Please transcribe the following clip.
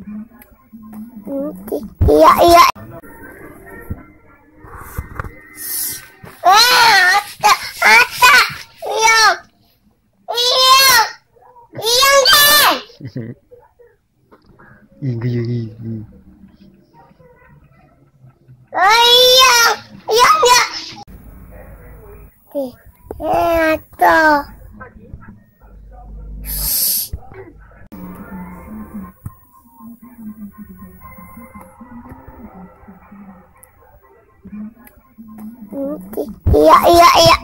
いやいや。ああ、あった、あったいやいやいやいいぐゆいぐ。あいやいやで、えー、っと、iya iya iya.